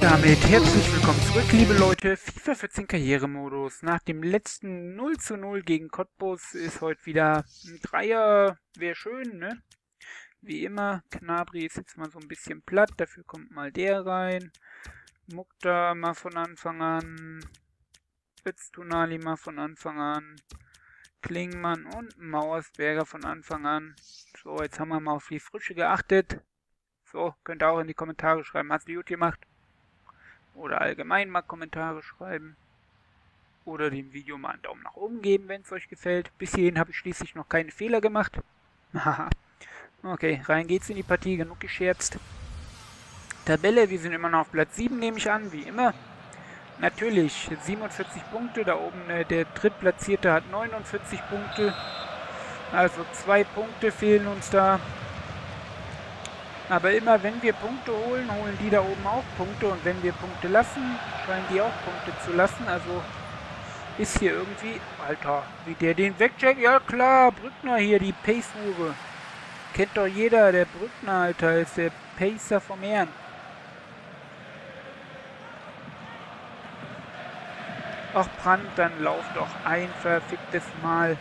damit herzlich willkommen zurück, liebe Leute. FIFA 14 Karrieremodus. Nach dem letzten 0 zu 0 gegen Cottbus ist heute wieder ein Dreier. Wäre schön, ne? Wie immer, Knabri ist jetzt mal so ein bisschen platt, dafür kommt mal der rein. Mukta mal von Anfang an. Öztunali mal von Anfang an. Klingmann und Mauersberger von Anfang an. So, jetzt haben wir mal auf die Frische geachtet. So, könnt ihr auch in die Kommentare schreiben. Hast du gut gemacht? Oder allgemein mal Kommentare schreiben. Oder dem Video mal einen Daumen nach oben geben, wenn es euch gefällt. Bis hierhin habe ich schließlich noch keine Fehler gemacht. Haha. okay, rein geht's in die Partie. Genug gescherzt. Tabelle, wir sind immer noch auf Platz 7, nehme ich an, wie immer. Natürlich, 47 Punkte, da oben äh, der Drittplatzierte hat 49 Punkte. Also zwei Punkte fehlen uns da. Aber immer wenn wir Punkte holen, holen die da oben auch Punkte. Und wenn wir Punkte lassen, scheinen die auch Punkte zu lassen. Also ist hier irgendwie... Alter, wie der den wegcheckt. Ja klar, Brückner hier, die Pace-Hure. Kennt doch jeder, der Brückner, Alter, ist der Pacer vom Herrn. Ach, Brand, dann lauf doch ein verficktes Mal.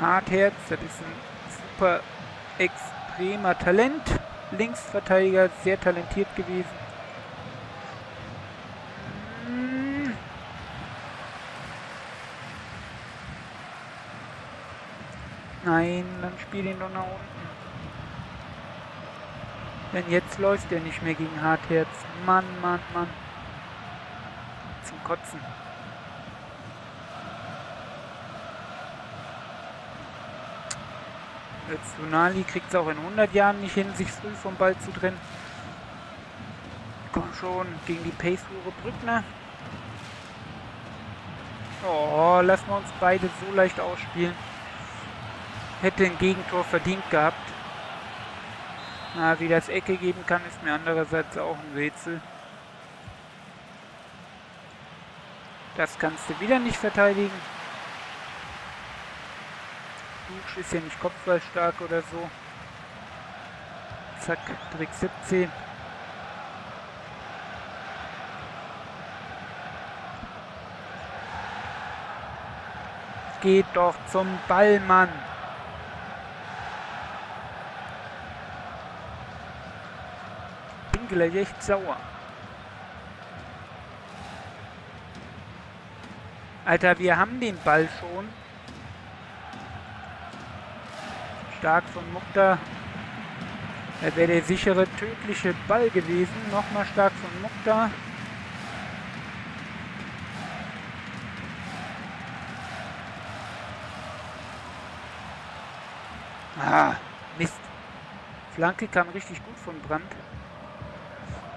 Hartherz, das ist ein super extremer Talent. Linksverteidiger, sehr talentiert gewesen. Hm. Nein, dann spiel ihn doch nach unten. Denn jetzt läuft er nicht mehr gegen Hartherz. Mann, Mann, Mann. Zum Kotzen. Tsunali kriegt es auch in 100 Jahren nicht hin, sich früh vom Ball zu trennen. Komm schon, gegen die Pace-Uhr Brückner. Oh, lassen wir uns beide so leicht ausspielen. Hätte ein Gegentor verdient gehabt. Na, wie das Ecke geben kann, ist mir andererseits auch ein Rätsel. Das kannst du wieder nicht verteidigen. Dusch ist ja nicht kopfballstark oder so. Zack, Trick 17. Geht doch zum Ballmann. Bin gleich echt sauer. Alter, wir haben den Ball schon. Stark von Mukta. Er wäre der sichere, tödliche Ball gewesen. Nochmal stark von Mukta. Ah, Mist. Flanke kam richtig gut von Brand.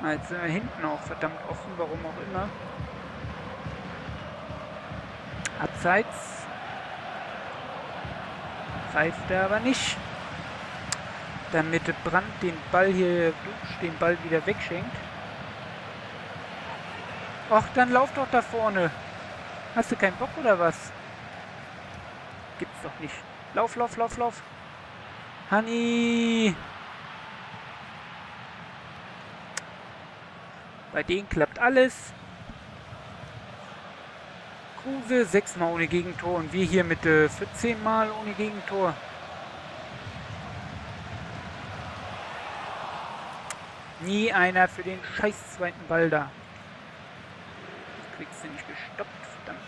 Jetzt sind wir hinten auch verdammt offen, warum auch immer. Abseits pfeift er aber nicht. Damit Brand den Ball hier, den Ball wieder wegschenkt. Ach, dann lauf doch da vorne. Hast du keinen Bock oder was? Gibt's doch nicht. Lauf, lauf, lauf, lauf. Honey. Bei denen klappt alles. Kruse sechsmal ohne Gegentor und wir hier mit äh, 14 Mal ohne Gegentor. Nie einer für den scheiß zweiten Ball da. Kriegst du nicht gestoppt, verdammt.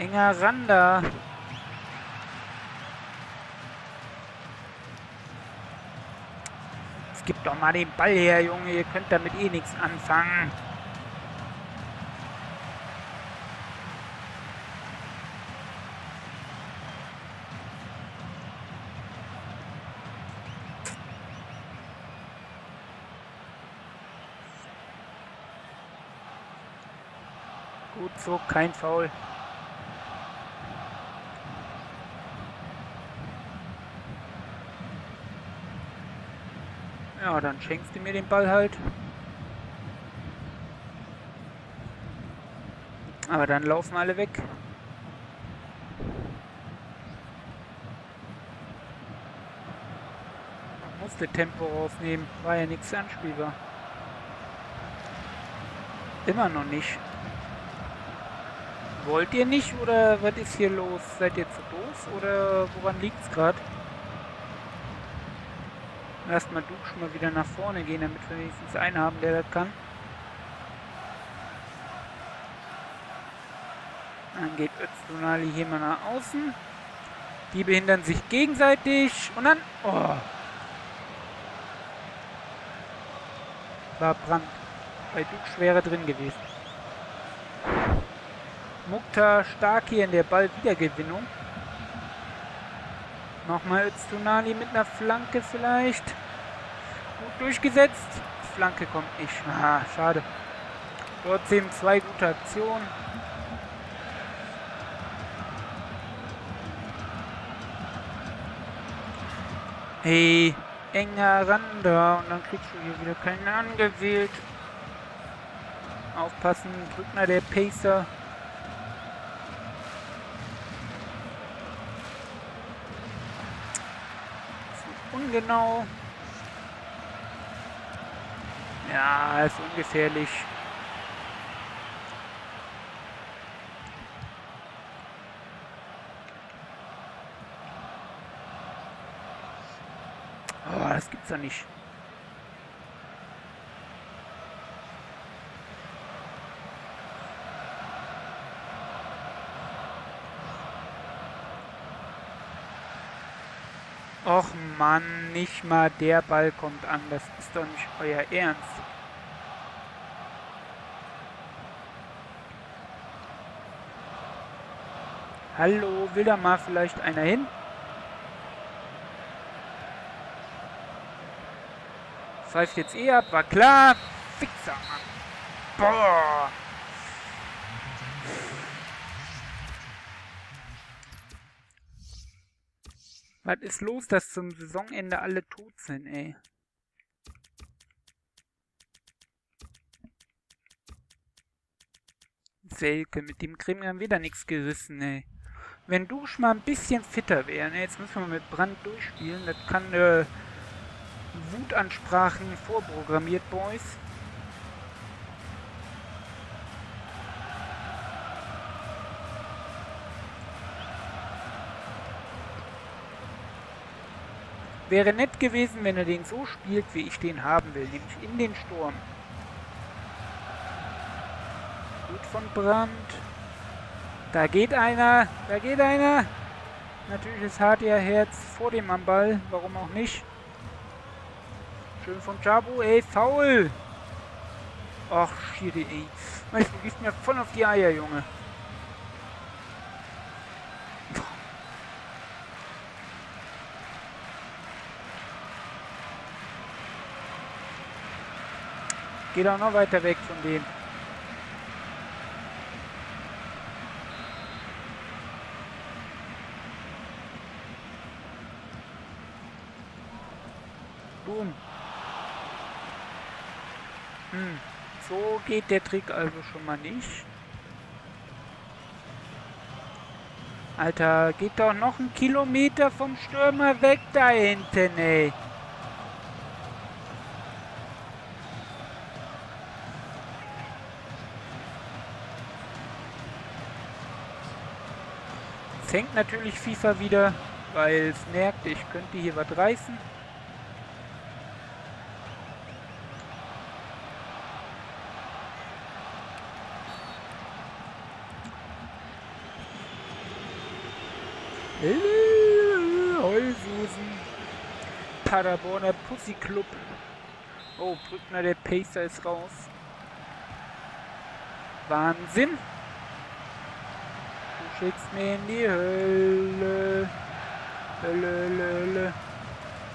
Enger Rander. Gib doch mal den Ball her, Junge. Ihr könnt damit eh nichts anfangen. Gut so, kein Foul. Ah, dann schenkst du mir den Ball halt. Aber dann laufen alle weg. Man musste Tempo rausnehmen, war ja nichts anspielbar. Immer noch nicht. Wollt ihr nicht oder was ist hier los? Seid ihr zu doof oder woran liegt es gerade? Erstmal duschen, mal wieder nach vorne gehen, damit wir wenigstens einen haben, der das kann. Dann geht Öztunali hier mal nach außen. Die behindern sich gegenseitig. Und dann... Oh. War Brand. Bei Duke schwerer drin gewesen. Mukta stark hier in der Ballwiedergewinnung. Nochmal Öztunali mit einer Flanke vielleicht. Gut durchgesetzt. Flanke kommt nicht. Ah, schade. Trotzdem zwei gute Aktionen. Hey, enger ran da und dann kriegst du hier wieder keinen angewählt. Aufpassen, Brückner der Pacer. Ungenau. Ja, ist ungefährlich. Oh, das gibt's doch nicht. Och Mann, nicht mal der Ball kommt an. Das ist doch nicht euer Ernst. Hallo, will da mal vielleicht einer hin? Pfeift jetzt eh ab, war klar. Fixer, Mann. Boah. Was ist los, dass zum Saisonende alle tot sind, ey? Selke, mit dem kriegen wir wieder nichts gerissen, ey. Wenn Dusch mal ein bisschen fitter wäre, ne? Jetzt müssen wir mit Brand durchspielen. Das kann äh, Wutansprachen vorprogrammiert, Boys. Wäre nett gewesen, wenn er den so spielt, wie ich den haben will, nämlich in den Sturm. Gut von Brand. Da geht einer, da geht einer. Natürlich ist Hartier Herz vor dem am Ball, warum auch nicht. Schön von Jabu, ey, faul. Ach, Schiri, ey. Du, gehst mir voll auf die Eier, Junge. Geh doch noch weiter weg von dem. Boom. Hm. So geht der Trick also schon mal nicht. Alter, geht doch noch ein Kilometer vom Stürmer weg da hinten, ey. Hängt natürlich FIFA wieder, weil es merkt, ich könnte hier was reißen. Heulsusen. Paderborner Pussy Club. Oh, Brückner, der Pacer ist raus. Wahnsinn schickst mir in die Hölle. Hölle, Hölle, Hölle.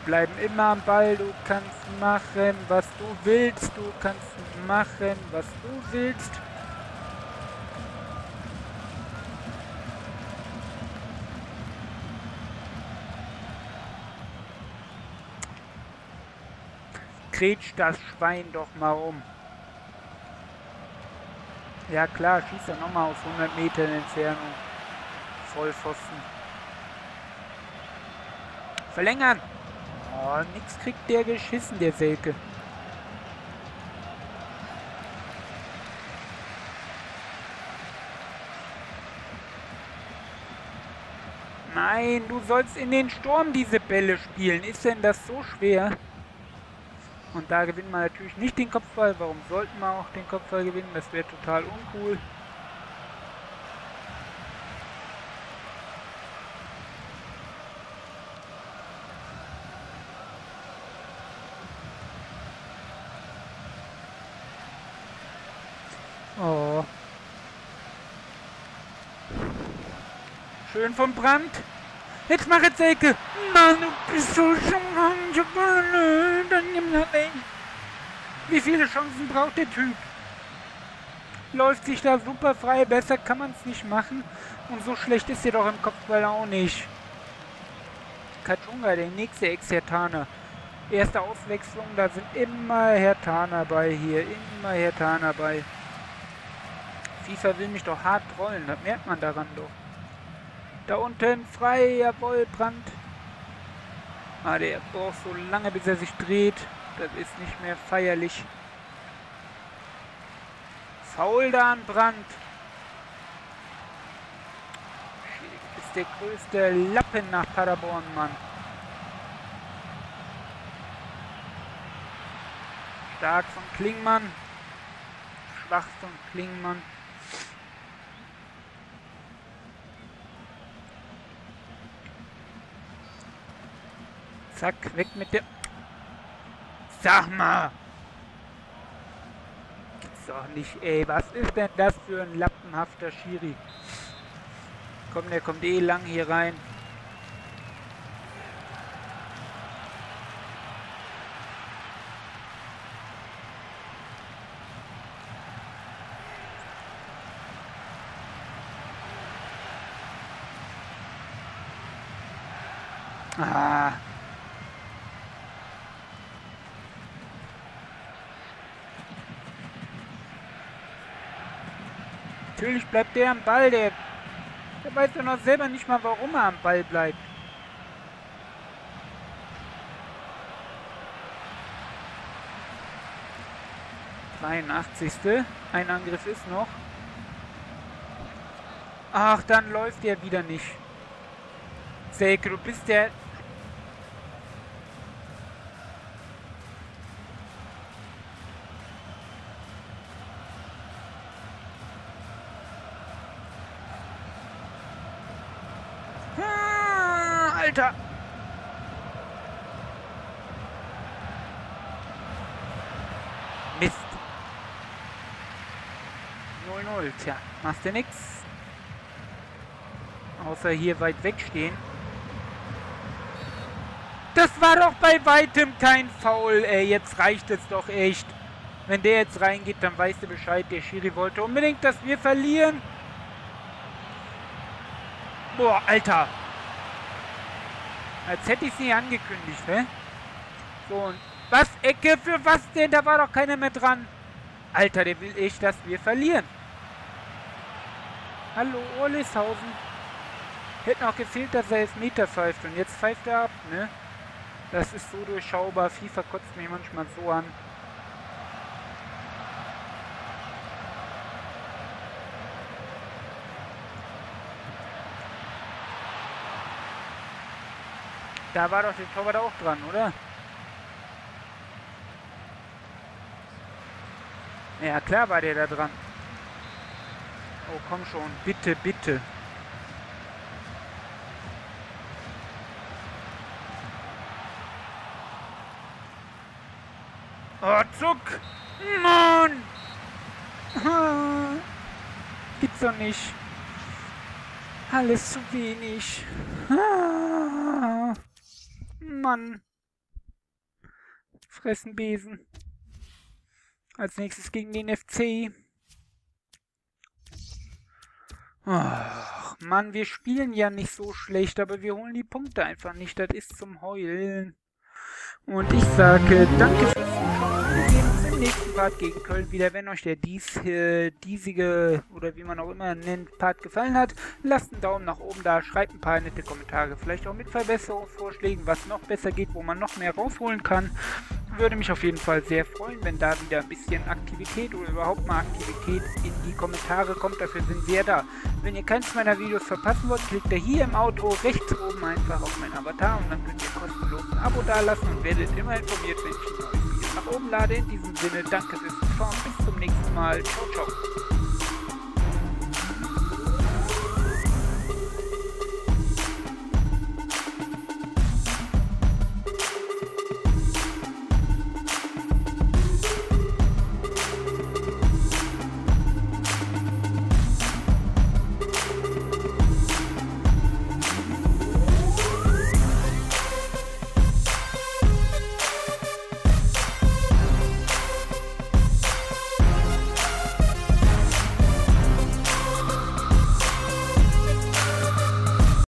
Bleiben immer am Ball, du kannst machen, was du willst, du kannst machen, was du willst. Kretsch das Schwein doch mal um. Ja klar, schießt er nochmal aus 100 Metern Entfernung. Vollpfosten. Verlängern! Oh, nix kriegt der geschissen, der Selke. Nein, du sollst in den Sturm diese Bälle spielen. Ist denn das so schwer? Und da gewinnt man natürlich nicht den Kopfball. Warum sollten wir auch den Kopfball gewinnen? Das wäre total uncool. Schön vom Brand. Jetzt mach jetzt Ecke. Mann, du bist so schon Wie viele Chancen braucht der Typ? Läuft sich da super frei. Besser kann man es nicht machen. Und so schlecht ist er doch im Kopfball auch nicht. Kachunga, der nächste Ex-Hertaner. Erste Auswechslung, da sind immer Hertaner bei hier. Immer Hertaner bei. FIFA will mich doch hart trollen, das merkt man daran doch. Da unten frei, jawohl, Brand. Ah, der braucht so lange, bis er sich dreht. Das ist nicht mehr feierlich. Faul da an Brand. Ist der größte Lappen nach Paderborn, Mann. Stark von Klingmann. Schwach von Klingmann. Zack, weg mit der... Sag mal! Gibt's doch nicht, ey. Was ist denn das für ein lappenhafter Schiri? Komm, der kommt eh lang hier rein. Ah. Natürlich bleibt der am Ball, der, der weiß doch noch selber nicht mal, warum er am Ball bleibt. Ein Angriff ist noch. Ach, dann läuft der wieder nicht. Selke, du bist der Alter! Mist. 0-0. Tja, machst du nix. Außer hier weit wegstehen. Das war doch bei weitem kein Foul, ey. Jetzt reicht es doch echt. Wenn der jetzt reingeht, dann weißt du Bescheid. Der Schiri wollte unbedingt, dass wir verlieren. Boah, Alter. Als hätte ich es nie angekündigt, ne? So, und was? Ecke für was denn? Da war doch keiner mehr dran. Alter, der will echt, dass wir verlieren. Hallo, Orlishausen. Hätte noch gefehlt, dass er jetzt Meter pfeift. Und jetzt pfeift er ab, ne? Das ist so durchschaubar. FIFA kotzt mich manchmal so an. Da war doch der Torwart auch dran, oder? Ja, klar war der da dran. Oh, komm schon. Bitte, bitte. Oh, Zuck! Mann! Gibt's doch nicht. Alles zu wenig. Mann. Fressen Besen. Als nächstes gegen den FC. Ach, Mann, wir spielen ja nicht so schlecht, aber wir holen die Punkte einfach nicht. Das ist zum Heulen. Und ich sage danke fürs Zuschauen. Nächsten Part gegen Köln wieder. Wenn euch der dies, äh, diesige oder wie man auch immer nennt, Part gefallen hat, lasst einen Daumen nach oben da, schreibt ein paar nette Kommentare, vielleicht auch mit Verbesserungsvorschlägen, was noch besser geht, wo man noch mehr rausholen kann. Würde mich auf jeden Fall sehr freuen, wenn da wieder ein bisschen Aktivität oder überhaupt mal Aktivität in die Kommentare kommt. Dafür sind wir da. Wenn ihr keins meiner Videos verpassen wollt, klickt ihr hier im Auto rechts oben einfach auf mein Avatar und dann könnt ihr kostenlos ein Abo dalassen und werdet immer informiert, wenn ich ein nach oben lade. In diesem Sinne, danke fürs Zuschauen, bis zum nächsten Mal. Ciao, ciao.